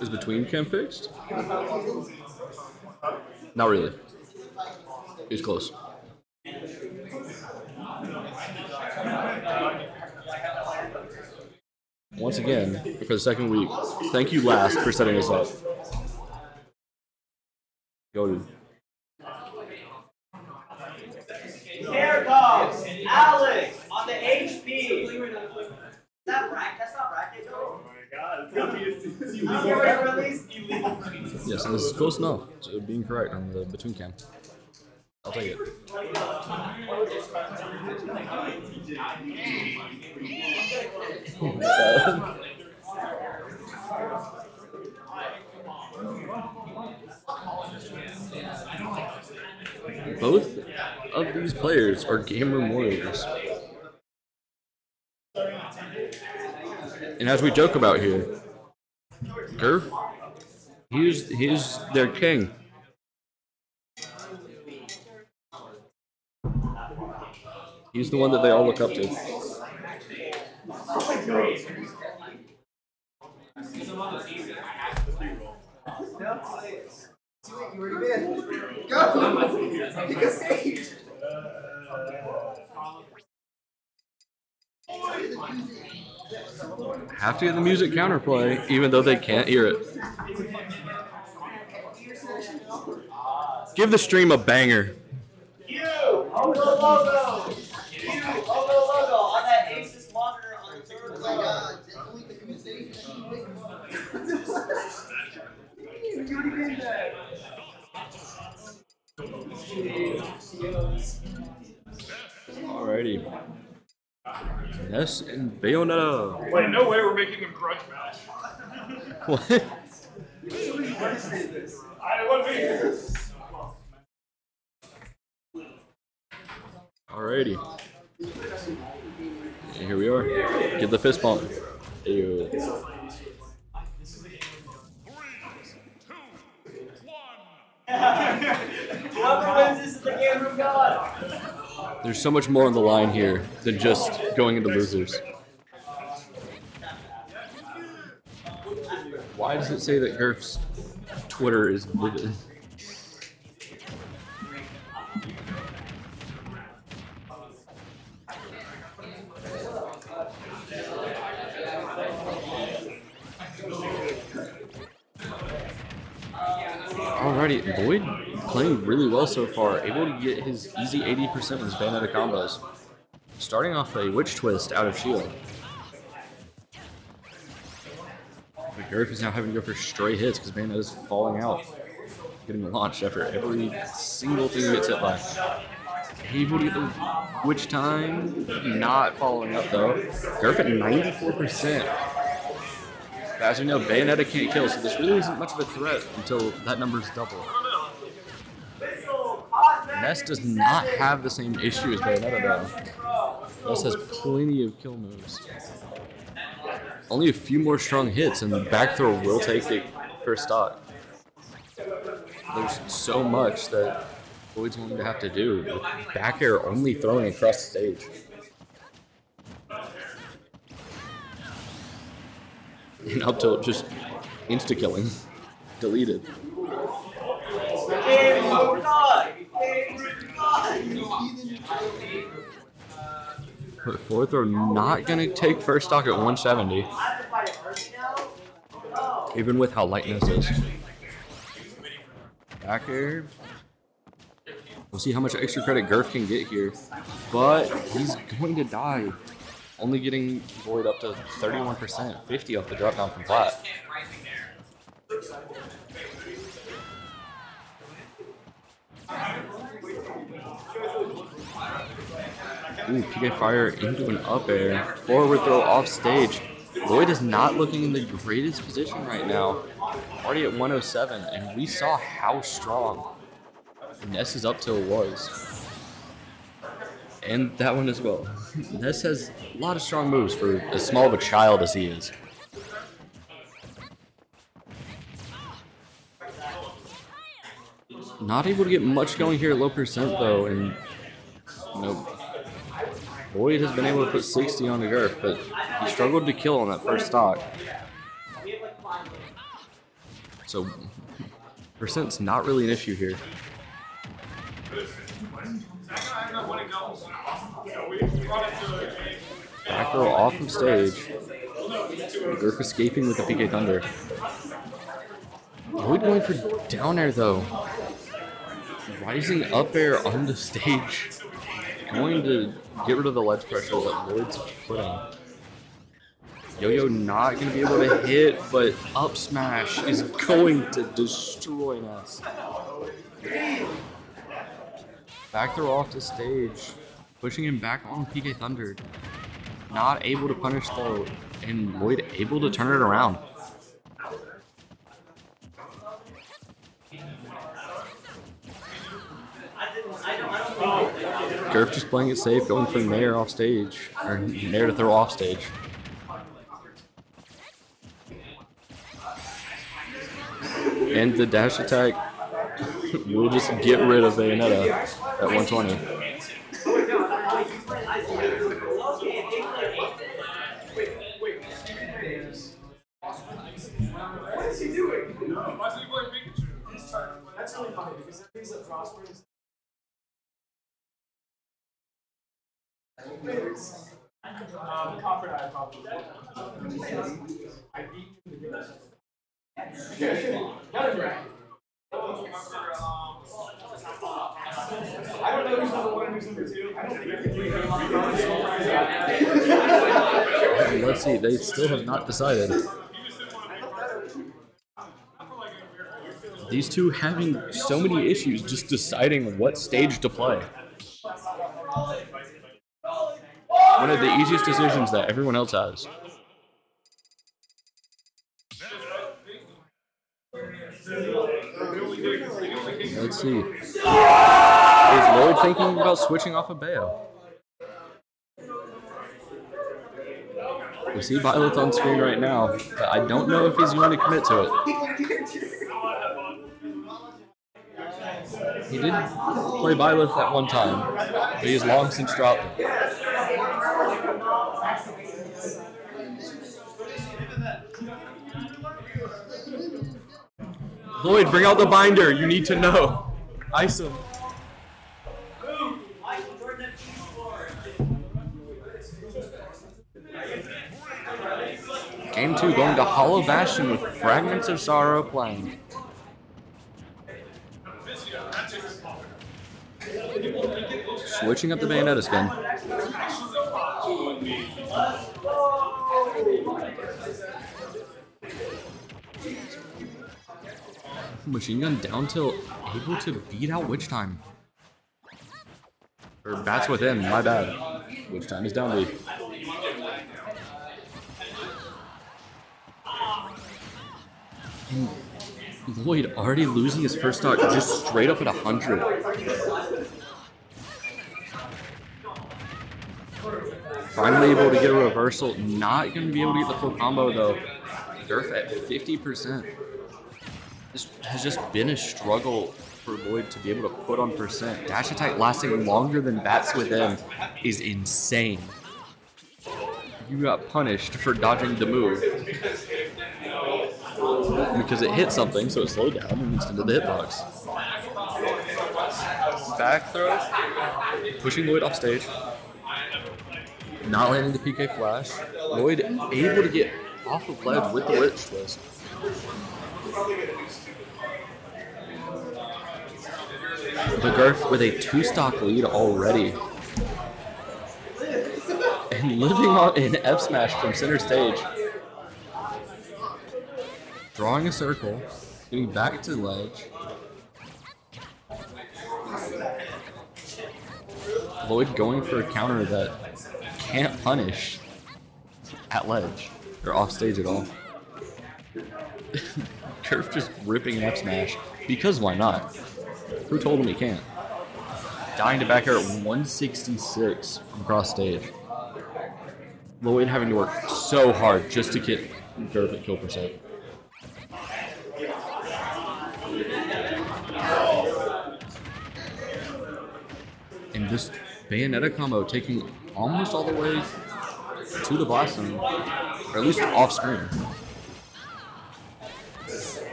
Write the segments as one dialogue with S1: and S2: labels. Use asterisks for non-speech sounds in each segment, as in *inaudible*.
S1: Is between cam fixed? Not really. He's close. Once again, for the second week, thank you last for setting us up. Goaded.
S2: Here comes Alex on the HP. Is that bracket? That's not bracket, though. I don't get where it released.
S1: Yes, and this is close enough to being correct on the between cam. I'll take it. Both of these players are gamer warriors. And as we joke about here, Gherf, he's he's their king. He's the one that they all look up to.
S3: Go! Pick a stage!
S1: Have to get the music counterplay, even though they can't hear it. Give the stream a banger.
S2: Logo. You, Ogo logo on that Asus monitor on the.
S1: Alrighty. Yes, and Bayonetta.
S4: Wait, no way we're making a grudge match. *laughs*
S1: What?
S4: I want me.
S1: Alrighty. And here we are. Give the fist bump. Ew. *laughs*
S2: Whoever wins this is the game room god.
S1: There's so much more on the line here than just going into losers. Why does it say that Gherf's Twitter is vivid? Alrighty, Loid playing really well so far, able to get his easy 80% with his Bayonetta combos. Starting off a Witch Twist out of shield. But is now having to go for stray hits because Bayonetta's falling out. Getting launched after every single thing he gets hit by. Able to get the Witch time, not following up though. Gherf at 94%. As we know, Bayonetta can't kill, so this really isn't much of a threat until that number's double. Ness does not have the same issue as Bayonetta though. Ness has plenty of kill moves. Only a few more strong hits and the back throw will take the first stock. There's so much that Loid's going to have to do with back air only throwing across the stage. And up tilt just insta killing. Deleted.
S2: Game.
S1: But fourth throw not gonna take first stock at 170,
S2: I have to fight Herbie now. No.
S1: even with how light Ness is. Back air. We'll see how much extra credit Gherf can get here. But he's going to die. Only getting Loid up to 31%, 50 off the drop down from flat. Ooh, PK Fire into an up air. Forward throw off stage. Loid is not looking in the greatest position right now. Already at 107, and we saw how strong Ness's up tilt was. And that one as well. *laughs* Ness has a lot of strong moves for as small of a child as he is. Not able to get much going here at low percent though, and know, Loid has been able to put 60 on the Gherf, but he struggled to kill on that first stock. So, percent's not really an issue here. Back throw off from stage. Gherf escaping with the PK Thunder. Loid going for down air though. Rising up air on the stage. Going to get rid of the ledge pressure that Loid's putting. Yo-Yo not going to be able to hit, but up smash is going to destroy Ness. Back throw off the stage, pushing him back on PK Thunder. Not able to punish though, and Loid able to turn it around. Gherf just playing it safe, going for Nair off stage, or Nair to throw off stage. And the dash attack *laughs* will just get rid of Bayonetta at 120.
S3: Um, Copper I probably. I beat him to get. Not a drag. I don't know who's number one and who's number two. I don't think it.
S1: Let's see, they still have not decided. These two having so many issues just deciding what stage to play. One of the easiest decisions that everyone else has. Let's see. Is Loid thinking about switching off of Bayo? We see Byleth on screen right now, but I don't know if he's going to commit to it. He did play Byleth at one time, but he's long since dropped it. Loid, bring out the binder. You need to know. Ice. Game two going to Hollow Bastion with Fragments of Sorrow playing. Switching up the Bayonetta skin. Machine Gun down tilt able to beat out Witch Time. Or Bats Within, my bad. Witch Time is down B. And Loid already losing his first stock just straight up at 100. Finally able to get a reversal. Not going to be able to get the full combo though. Gherf at 50%. This has just been a struggle for Loid to be able to put on percent. Dash attack lasting longer than bats within is insane. You got punished for dodging the move. Because it hit something, so it slowed down and extended the hitbox. Back throw, pushing Loid off stage. Not landing the PK flash. Loid able to get off of ledge with the witch twist. The Gherf with a two stock lead already. And living on an F smash from center stage. Drawing a circle, getting back to ledge. Loid going for a counter that can't punish at ledge or off stage at all. *laughs* Gherf just ripping an F smash because why not? Who told him he can't? Dying to back air at 166 from cross stage. Loid having to work so hard just to get Gherf at kill percent. And this Bayonetta combo taking almost all the way to the zone, or at least off screen.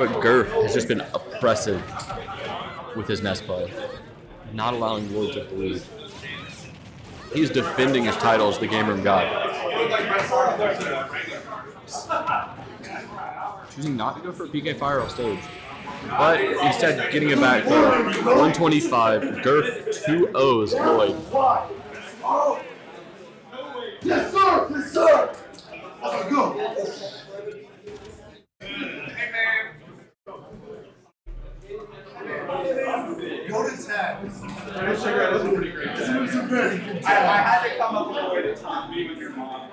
S1: But Gherf has just been oppressive with his Ness play, not allowing Loid to bleed. He's defending his title as the game room god. Choosing not to go for a PK fire off stage. But instead getting it back for 125, Gherf, two O's, Loid.
S5: Yes, sir. Yes, sir. Let's go. Go to tag.
S3: Sugar, that was pretty great.
S5: This was a very good
S3: I, I
S5: tag.
S3: Had to come up with a way to top me with your mom.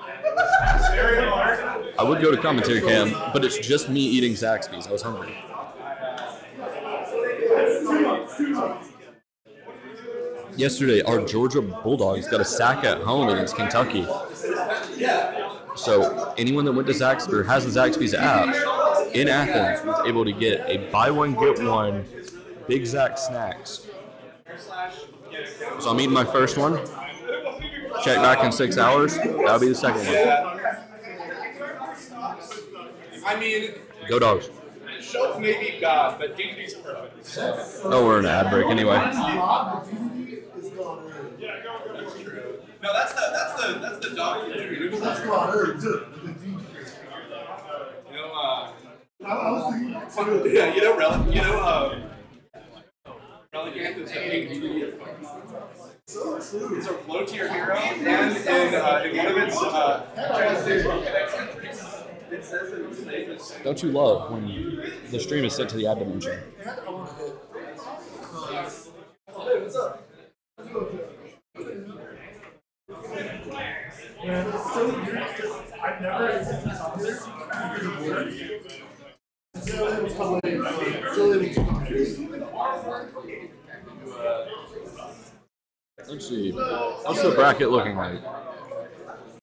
S1: I would go to commentary cam, but it's just me eating Zaxby's. I was hungry. Yesterday, our Georgia Bulldogs got a sack at home against Kentucky. So anyone that went to Zaxby's or has the Zaxby's app in Athens was able to get a buy one get one Big Zax snacks. So I'm eating my first one. Check back in six hours. That'll be the second one.
S3: I mean,
S1: Go dogs.
S3: Schultz may be God, but perfect.
S1: Oh, we're in an ad break anyway.
S5: Early.
S3: No, that's the that's the that's the dog.
S5: That's too.
S3: You know, uh,
S5: I, I was thinking.
S3: yeah, you know, Relic, you know, uh, Relic is eating
S5: So true.
S3: It's a low tier hero, and in, uh, in one of its uh, it says that its name is
S1: Don't you love when the stream is set to the ad dimension?
S5: And I want to
S3: it's so weird. 'cause I've never come there because of work.
S5: Still able to come in. Still able to come in.
S1: Let's see. What's the bracket looking like?